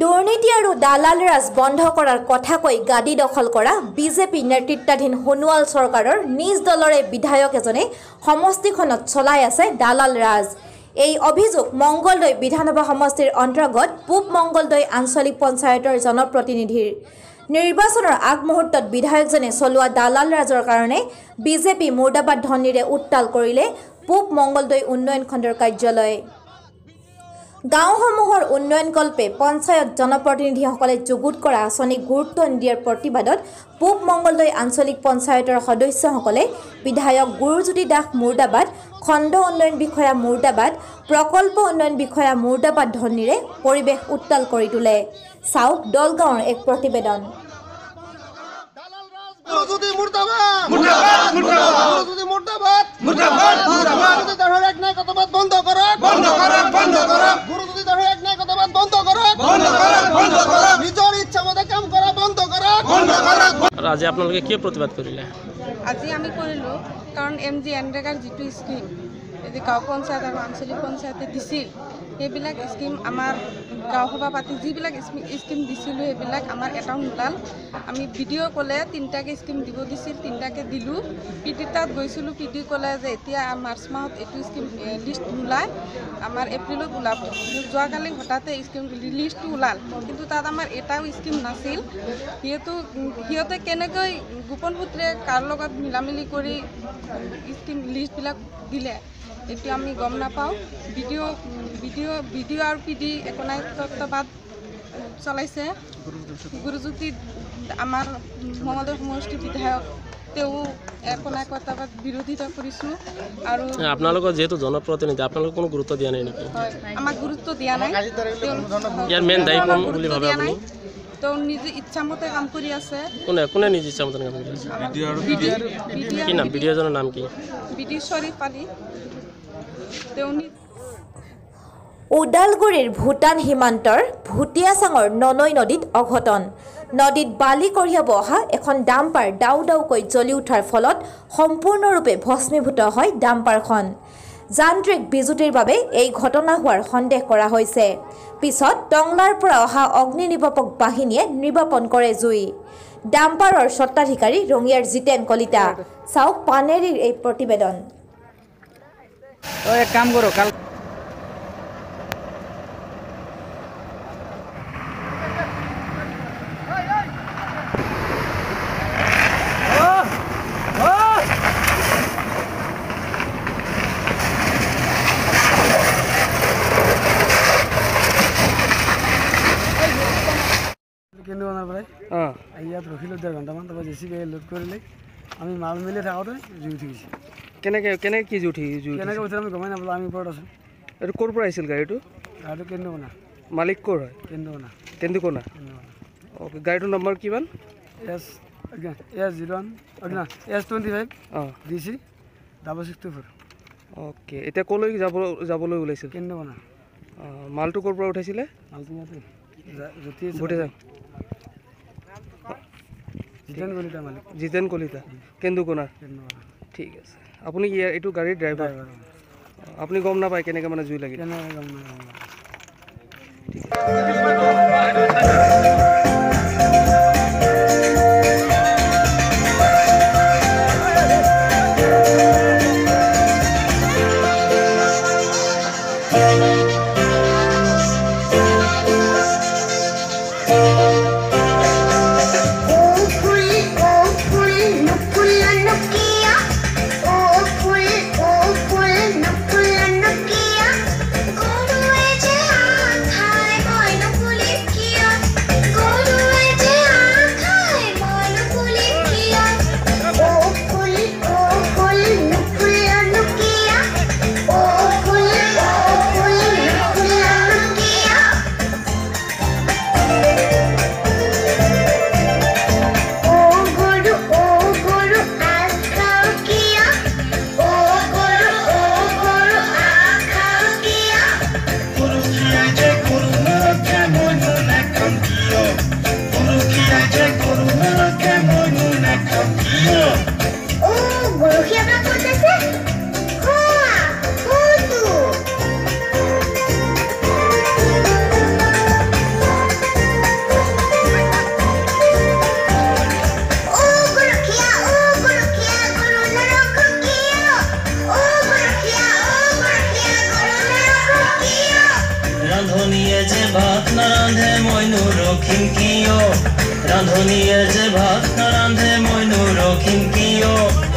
দুৰ্নীতি আৰু দালাল ৰাজ বন্ধ কৰাৰ কথা কৈ গাদী দখল কৰা বিজেপি নেতৃত্বাধীন সোণোৱাল চৰকাৰৰ নিজ দলৰে বিধায়ক এজনে সমষ্টিখনত চলাই আছে দালাল ৰাজ। এই অভিযোগ মংগলদৈ বিধানসভা সমষ্টিৰ অন্তৰ্গত পূব মংগলদৈ আঞ্চলিক পঞ্চায়তৰ জনপ্ৰতিনিধিৰ। নিৰ্বাচনৰ আগমুহূৰ্তত বিধায়কজনে চলোৱা দালাল ৰাজৰ কাৰণে বিজেপি মুৰ্দাবাদ ধনীৰে উত্তাল কৰিলে পূব মংগলদৈ উন্নয়ন খণ্ডৰ কাৰ্যালয়। গাঁওসমূহৰ উন্নয়নকল্পে পঞ্চায়ত জনপ্ৰতিনিধিসকলে যুগুত কৰা আঁচনিক গুৰুত্ব নিদিয়াৰ প্ৰতিবাদত পূব মংগলদৈ আঞ্চলিক পঞ্চায়তৰ সদস্যসকলে বিধায়ক গুৰুজ্যোতি দাস মুৰ্দাবাদ খণ্ড উন্নয়ন বিষয়া মুৰ্দাবাদ প্ৰকল্প উন্নয়ন বিষয়া মুৰ্দাবাদ ধনীৰে পৰিৱেশ উত্তাল কৰি তোলে। চাওক দলগাঁৱৰ এক প্ৰতিবেদন। মুর্দাবাদ মুর্দাবাদ মুর্দাবাদ মুর্দাবাদ মুর্দাবাদ মুর্দাবাদ দাঁড়ার এক নাই কথাবাদ বন্ধ করো বন্ধ করো বন্ধ করো গুরুজুদি দাঁড়ার এক নাই কথাবাদ বন্ধ করো বন্ধ করো বন্ধ করো নিজের ইচ্ছা মতে কাম করা বন্ধ করো বন্ধ করো আজি আপোনালোকে কি প্রতিবাদ কৰিলে আজি আমি কৰিলোঁ কাৰণ এম জি এনৰেগাৰ যিটো স্কিম যে গাঁও পঞ্চায়ত আৰু আঞ্চলিক পঞ্চায়তে দিছিল সেইবিলাক স্কিম আমাৰ গাঁও সভা পাতি যিবিলাক স্কি- স্কিম দিছিলোঁ সেইবিলাক আমাৰ এটাও নোলাল। আমি ডি অ' ক'লে তিনিটাকৈ স্কিম দিব দিছিল তিনিটাকৈ দিলোঁ। পি ডি তাত গৈছিলোঁ পি ডি ক'লে যে এতিয়া মাৰ্চ মাহত এইটো স্কিম লিষ্ট নোলায়। আমাৰ এপ্ৰিলত ওলাব। যোৱাকালি হঠাতে স্কিম লিষ্টটো ওলাল। কিন্তু তাত আমাৰ এটাও স্কিম নাছিল। উম, সিহঁতে কেনেকৈ গোপন সূত্ৰে কাৰ লগত মিলা মিলি কৰি স্কিম লিষ্টবিলাক দিলে? এইটো আমি গম নাপাওঁ। B D O' B D O' B D O' আৰু পি ডি একোনাই তত্বাৱধান চলাইছে। গুৰুজ্যোতি আমাৰ মঙলদৈ সমষ্টিৰ বিধায়ক তেওঁ একোনাই তত্বাৱধান বিৰোধিতা কৰিছোঁ আৰু আপোনালোকৰ যিহেতু জনপ্ৰতিনিধি আপোনালোকে কোনো গুৰুত্ব দিয়া নাই নেকি? হয় আমাক গুৰুত্ব দিয়া নাই। তেওঁ- ইয়াৰ মেইন দায়ী কোন বুলি গুৰুত্ব ভাবে দিয়া আপুনি? নাই। তেওঁ নিজে ইচ্ছামতে কাম কৰি আছে। কোনে কোনে নিজ ইচ্ছামতে কাম কৰি আছে? কি নাম? কি? বিডি শ্বৰীফ আলী। তেওঁ নি- ওদালগুৰিৰ ভূটান সীমান্তৰ ভুটীয়াচাঙৰ ননৈ নদীত অঘটন। নদীত বালি কঢ়িয়াব অহা এখন ডাম্পাৰ ডাউ ডাউকৈ জ্বলি উঠাৰ ফলত সম্পূৰ্ণৰূপে ভস্মীভূত হয় ডাম্পাৰখন। যান্ত্ৰিক বিজুতিৰ বাবে এই ঘটনা হোৱাৰ সন্দেহ কৰা হৈছে। পিছত টংলাৰ পৰা অহা অগ্নি নিৰ্বাপক বাহিনীয়ে নিৰ্বাপন কৰে জুই। ডাম্পাৰৰ স্বত্বাধিকাৰী ৰঙিয়াৰ জিতেন কলিতা। চাওক পানেৰীৰ এই প্ৰতিবেদন। তো এক কাম কৰো কাল পৰাই ইয়াত ৰখিলোঁ ডেৰ ঘণ্টামান তাৰপৰা জে চি বি লোড কৰিলে আমি মাল মেলি থাকোঁতে জুই উঠি গৈছে। কেনেকৈ কেনেকৈ কি উঠি জুই উঠিছে? কেনেকৈ উঠিলে আমি গমেই নাপালোঁ আমি ওপৰত আছোঁ। এইটো ক'ৰ পৰা আহিছিল গাড়ীটো? গাড়ীটো কেন্দ্ৰ মালিক ক'ৰ হয়? কেন্দ্ৰ বনা অ'কে গাড়ীটোৰ নম্বৰ কিমান? S S zero' one S twenty five অঁ। D C double six two four. Okay এতিয়া ক'লৈ যাব যাবলৈ ওলাইছিল? কেন্দ্ৰ অঁ মালটো ক'ৰ পৰা উঠাইছিলে? মালটো ইয়াতে যা- জ্যোতি আছে ভূটান জিতেন কলিতা মালিক। জিতেন কলিতা কেন্দ্ৰ বনা ঠিক আছে। আপুনি এইটো গাড়ীৰ ড্ৰাইভাৰ ড্ৰাইভাৰ আপুনি গম নাপায় কেনেকৈ মানে জুই লাগিল ৰান্ধনীয়ে যে ভাত নাৰান্ধে মইনো ৰখিম কিয়? ৰান্ধনীয়ে যে ভাত নাৰান্ধে মইনো ৰখিম কিয়?